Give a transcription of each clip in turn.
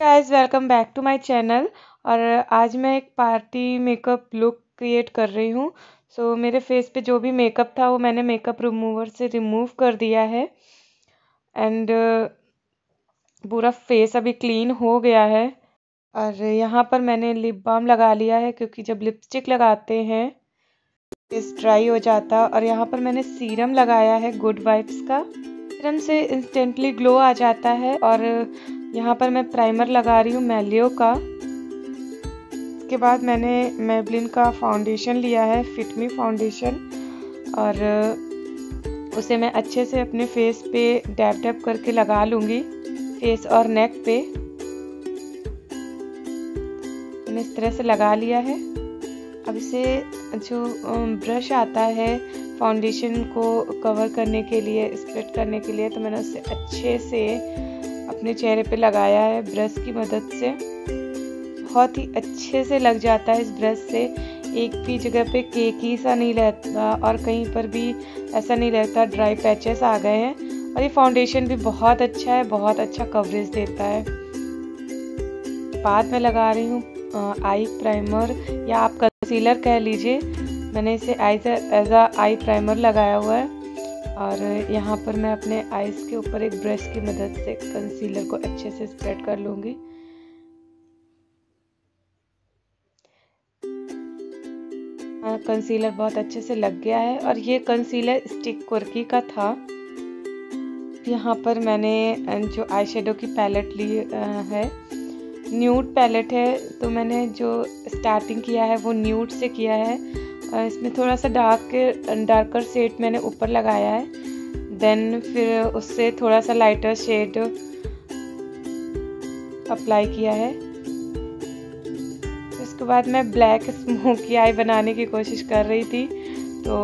Guys welcome back to my channel और आज मैं एक पार्टी मेकअप लुक क्रिएट कर रही हूँ। सो so, मेरे फेस पे जो भी मेकअप था वो मैंने मेकअप रिमूवर से रिमूव कर दिया है। एंड uh, पूरा फेस अभी क्लीन हो गया है। और यहाँ पर मैंने लिप बाम लगा लिया है क्योंकि जब लिपस्टिक लगाते हैं फेस ड्राई हो जाता। और यहाँ पर मैंने सीरम लगाया है गुड वाइब्स का। सीरम से इंस्टेंटली ग्लो आ जाता है। और यहाँ पर मैं प्राइमर लगा रही हूँ मैलियो का। इसके बाद मैंने मेबलिन का फाउंडेशन लिया है फिटमी फाउंडेशन और उसे मैं अच्छे से अपने फेस पे डैप डैप करके लगा लूँगी फेस और नेक पे। मैंने इस तरह से लगा लिया है। अब इसे जो ब्रश आता है फाउंडेशन को कवर करने के लिए स्प्रेड करने के लिए तो मैंने उसे अच्छे से अपने चेहरे पे लगाया है ब्रश की मदद से। बहुत ही अच्छे से लग जाता है इस ब्रश से। एक भी जगह पे केकी सा नहीं रहता और कहीं पर भी ऐसा नहीं रहता ड्राई पैचेस आ गए हैं। और ये फाउंडेशन भी बहुत अच्छा है, बहुत अच्छा कवरेज देता है। बाद में लगा रही हूँ आई प्राइमर या आप कंसीलर कह लीजिए। मैंने इसे एज आ आई प्राइमर लगाया हुआ है। और यहाँ पर मैं अपने आईज के ऊपर एक ब्रश की मदद से कंसीलर को अच्छे से स्प्रेड कर लूँगी। कंसीलर बहुत अच्छे से लग गया है और ये कंसीलर स्टिक कुर्की का था। यहाँ पर मैंने जो आई की पैलेट ली है न्यूड पैलेट है तो मैंने जो स्टार्टिंग किया है वो न्यूड से किया है। इसमें थोड़ा सा डार्क डार्कर शेड मैंने ऊपर लगाया है। देन फिर उससे थोड़ा सा लाइटर शेड अप्लाई किया है। उसके बाद मैं ब्लैक स्मोकी आई बनाने की कोशिश कर रही थी। तो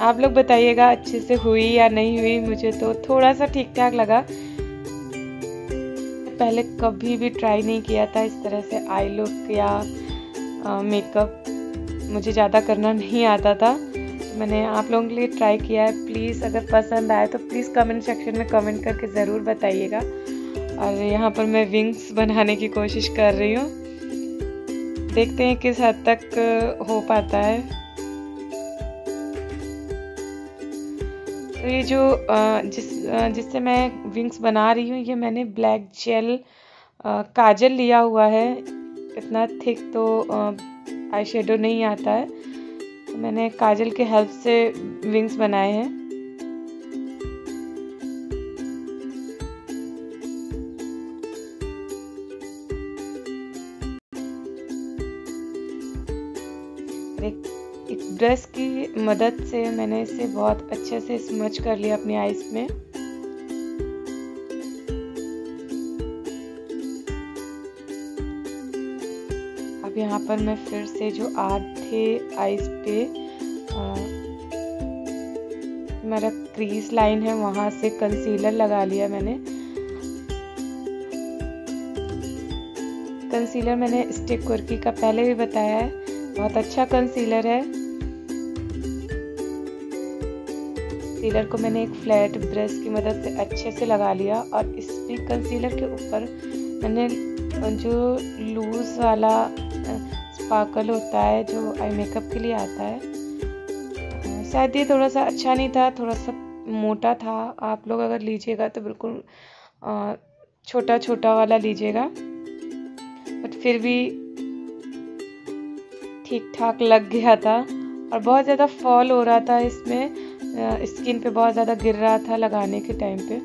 आप लोग बताइएगा, अच्छे से हुई या नहीं हुई, मुझे तो थोड़ा सा ठीक ठाक लगा। पहले कभी भी ट्राई नहीं किया था इस तरह से आई लुक या मेकअप मुझे ज़्यादा करना नहीं आता था। मैंने आप लोगों के लिए ट्राई किया है। प्लीज़ अगर पसंद आए तो प्लीज़ कमेंट सेक्शन में कमेंट करके ज़रूर बताइएगा। और यहाँ पर मैं विंग्स बनाने की कोशिश कर रही हूँ। देखते हैं किस हद तक हो पाता है। तो ये जो जिस जिससे मैं विंग्स बना रही हूँ, ये मैंने ब्लैक जेल काजल लिया हुआ है। इतना थिक तो आई शेडो नहीं आता है। तो मैंने काजल के हेल्प से विंग्स बनाए हैं। ब्रश की मदद से मैंने इसे बहुत अच्छे से स्मच कर लिया अपनी आइस में। अब यहाँ पर मैं फिर से जो आधे आइस पे मेरा क्रीज लाइन है, वहाँ से कंसीलर लगा लिया मैंने। कंसीलर मैंने स्टिक कुर्की का पहले भी बताया है, बहुत अच्छा कंसीलर है। कंसीलर को मैंने एक फ्लैट ब्रश की मदद से अच्छे से लगा लिया और इस कंसीलर के ऊपर मैंने जो लूज वाला स्पार्कल होता है, जो आई मेकअप के लिए आता है। शायद ये थोड़ा सा अच्छा नहीं था, थोड़ा सा मोटा था। आप लोग अगर लीजिएगा तो बिल्कुल छोटा छोटा वाला लीजिएगा। बट फिर भी ठीक ठाक लग गया था और बहुत ज़्यादा फॉल हो रहा था इसमें। स्किन पे बहुत ज़्यादा गिर रहा था लगाने के टाइम पे।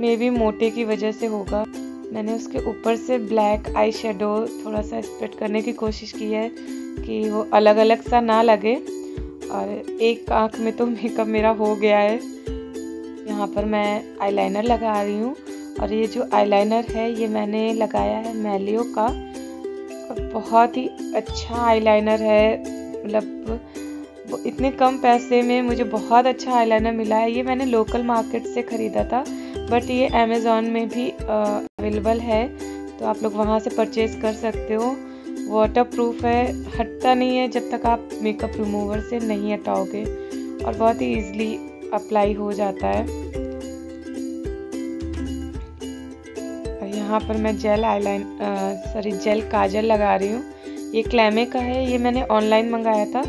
मे भी मोटे की वजह से होगा। मैंने उसके ऊपर से ब्लैक आई शेडो थोड़ा सा स्प्रेड करने की कोशिश की है कि वो अलग अलग सा ना लगे। और एक आँख में तो मेकअप मेरा हो गया है। यहाँ पर मैं आईलाइनर लगा रही हूँ। और ये जो आईलाइनर है, ये मैंने लगाया है मैलियो का। और बहुत ही अच्छा आईलाइनर है। मतलब इतने कम पैसे में मुझे बहुत अच्छा आईलाइनर मिला है। ये मैंने लोकल मार्केट से ख़रीदा था बट ये अमेज़ोन में भी अवेलेबल है। तो आप लोग वहाँ से परचेज़ कर सकते हो। वाटर प्रूफ है, हटता नहीं है जब तक आप मेकअप रिमूवर से नहीं हटाओगे और बहुत ही ईजिली अप्लाई हो जाता है। यहाँ पर मैं जेल आईलाइन सॉरी जेल काजल लगा रही हूँ। ये क्लैमे का है, ये मैंने ऑनलाइन मंगाया था।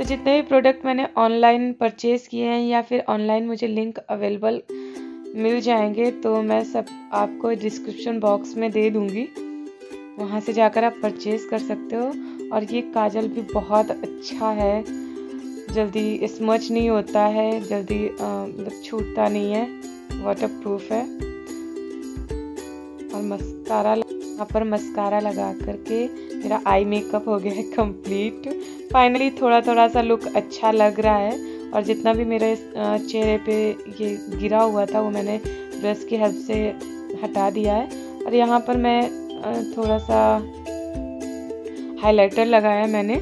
तो जितने भी प्रोडक्ट मैंने ऑनलाइन परचेज़ किए हैं या फिर ऑनलाइन मुझे लिंक अवेलेबल मिल जाएँगे तो मैं सब आपको डिस्क्रिप्शन बॉक्स में दे दूँगी। वहाँ से जाकर आप परचेज़ कर सकते हो और ये काजल भी बहुत अच्छा है। जल्दी स्मच नहीं होता है, जल्दी मतलब छूटता नहीं है वाटर प्रूफ है। और मस्कारा यहाँ पर मस्कारा लगा करके मेरा आई मेकअप हो गया है कंप्लीट। फाइनली थोड़ा थोड़ा सा लुक अच्छा लग रहा है और जितना भी मेरे चेहरे पे ये गिरा हुआ था, वो मैंने ब्रश की हेल्प से हटा दिया है। और यहाँ पर मैं थोड़ा सा हाइलाइटर लगाया है मैंने।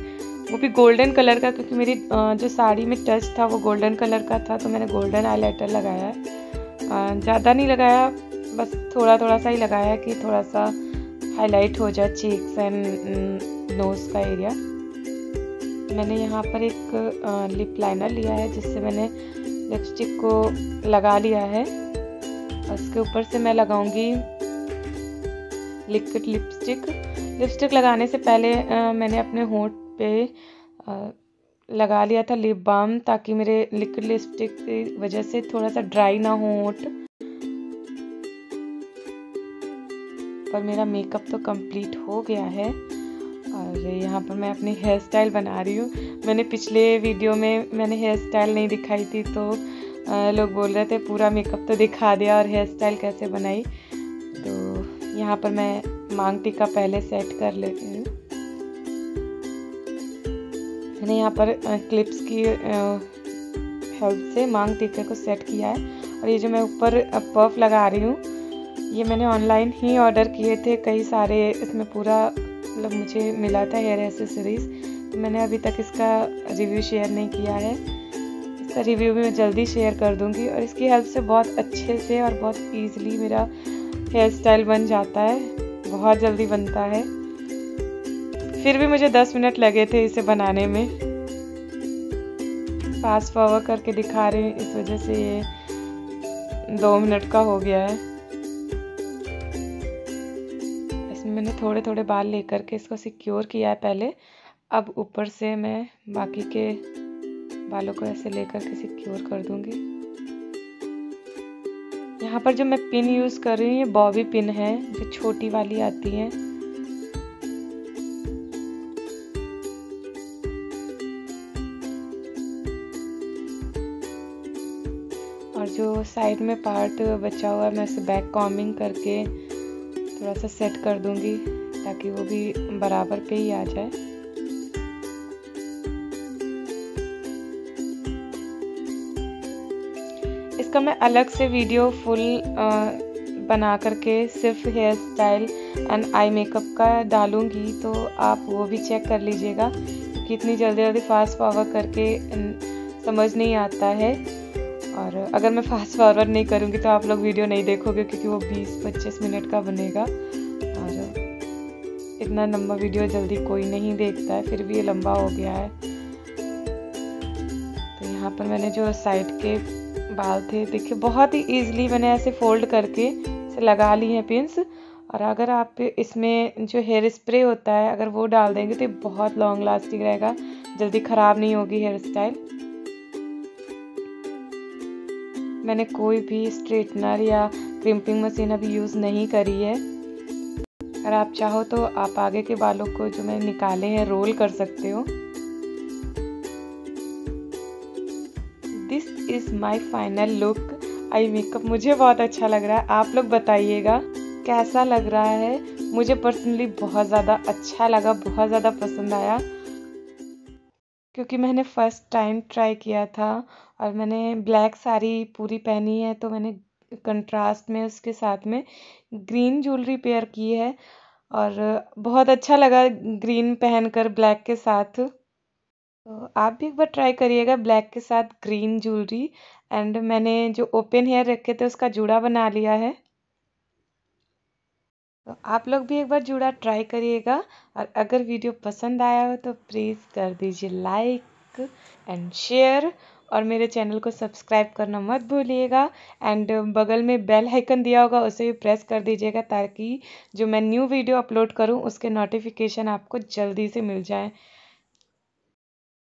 वो भी गोल्डन कलर का, क्योंकि मेरी जो साड़ी में टच था, वो गोल्डन कलर का था तो मैंने गोल्डन हाइलाइटर लगाया। है ज़्यादा नहीं लगाया, बस थोड़ा थोड़ा सा ही लगाया कि थोड़ा सा हाईलाइट हो जाए चीक्स एंड नोज़ का एरिया मैंने यहाँ पर एक लिप लाइनर लिया है जिससे मैंने लिपस्टिक को लगा लिया है। उसके ऊपर से मैं लगाऊँगी लिक्विड लिपस्टिक लिपस्टिक लगाने से पहले आ, मैंने अपने होंठ पे आ, लगा लिया था लिप बाम ताकि मेरे लिक्विड लिपस्टिक की वजह से थोड़ा सा ड्राई ना हो होंठ। पर मेरा मेकअप तो कंप्लीट हो गया है। और यहाँ पर मैं अपनी हेयर स्टाइल बना रही हूँ। मैंने पिछले वीडियो में मैंने हेयर स्टाइल नहीं दिखाई थी तो लोग बोल रहे थे, पूरा मेकअप तो दिखा दिया और हेयर स्टाइल कैसे बनाई? तो यहाँ पर मैं मांग टीका पहले सेट कर लेती हूँ। मैंने यहाँ पर क्लिप्स की हेल्प से मांग टीके को सेट किया है। और ये जो मैं ऊपर पफ लगा रही हूँ ये मैंने ऑनलाइन ही ऑर्डर किए थे, कई सारे इसमें पूरा मतलब मुझे मिला था हेयर एसेसरीज़ तो मैंने अभी तक इसका रिव्यू शेयर नहीं किया है। इसका रिव्यू भी मैं जल्दी शेयर कर दूँगी और इसकी हेल्प से बहुत अच्छे से और बहुत ईजिली मेरा हेयर स्टाइल बन जाता है, बहुत जल्दी बनता है। फिर भी मुझे 10 मिनट लगे थे इसे बनाने में। फास्ट फॉरवर्ड करके दिखा रही हूँ, इस वजह से ये दो मिनट का हो गया है। मैंने थोड़े थोड़े बाल लेकर के इसको सिक्योर किया है पहले। अब ऊपर से मैं बाकी के बालों को ऐसे लेकर के सिक्योर कर दूँगी। यहाँ पर जो मैं पिन यूज़ कर रही हूँ, ये बॉबी पिन है, जो छोटी वाली आती है। और जो साइड में पार्ट बचा हुआ है, मैं उसे बैक कॉमिंग करके थोड़ा सा सेट कर दूँगी ताकि वो भी बराबर पे ही आ जाए। इसका मैं अलग से वीडियो फुल बना करके सिर्फ़ hair style and eye makeup का डालूँगी तो आप वो भी चेक कर लीजिएगा, क्योंकि इतनी जल्दी जल्दी फास्ट फॉरवर्ड करके समझ नहीं आता है। और अगर मैं फास्ट फॉरवर्ड नहीं करूँगी तो आप लोग वीडियो नहीं देखोगे क्योंकि वो 20-25 मिनट का बनेगा। और इतना लंबा वीडियो जल्दी कोई नहीं देखता है, फिर भी ये लंबा हो गया है। तो यहाँ पर मैंने जो साइड के बाल थे देखिए बहुत ही ईजिली मैंने ऐसे फोल्ड करके से लगा ली हैं पिंस और अगर आप इसमें जो हेयर स्प्रे होता है, अगर वो डाल देंगे तो बहुत लॉन्ग लास्टिंग रहेगा। जल्दी ख़राब नहीं होगी हेयर स्टाइल मैंने कोई भी स्ट्रेटनर या क्रिम्पिंग मशीन अभी यूज़ नहीं करी है। अगर आप चाहो तो आप आगे के बालों को जो मैंने निकाले हैं रोल कर सकते हो। This is my final look eye makeup मुझे बहुत अच्छा लग रहा है। आप लोग बताइएगा, कैसा लग रहा है? मुझे पर्सनली बहुत ज़्यादा अच्छा लगा, बहुत ज़्यादा पसंद आया। क्योंकि मैंने फ़र्स्ट टाइम ट्राई किया था। और मैंने ब्लैक साड़ी पूरी पहनी है तो मैंने कंट्रास्ट में उसके साथ में ग्रीन ज्वेलरी पेयर की है। और बहुत अच्छा लगा ग्रीन पहनकर ब्लैक के साथ। तो आप भी एक बार ट्राई करिएगा ब्लैक के साथ ग्रीन ज्वेलरी। एंड मैंने जो ओपन हेयर रखे थे, उसका जूड़ा बना लिया है। तो आप लोग भी एक बार जुड़ा ट्राई करिएगा। और अगर वीडियो पसंद आया हो तो प्लीज़ कर दीजिए लाइक एंड शेयर। और मेरे चैनल को सब्सक्राइब करना मत भूलिएगा। एंड बगल में बेल आइकन दिया होगा, उसे भी प्रेस कर दीजिएगा ताकि जो मैं न्यू वीडियो अपलोड करूँ, उसके नोटिफिकेशन आपको जल्दी से मिल जाए।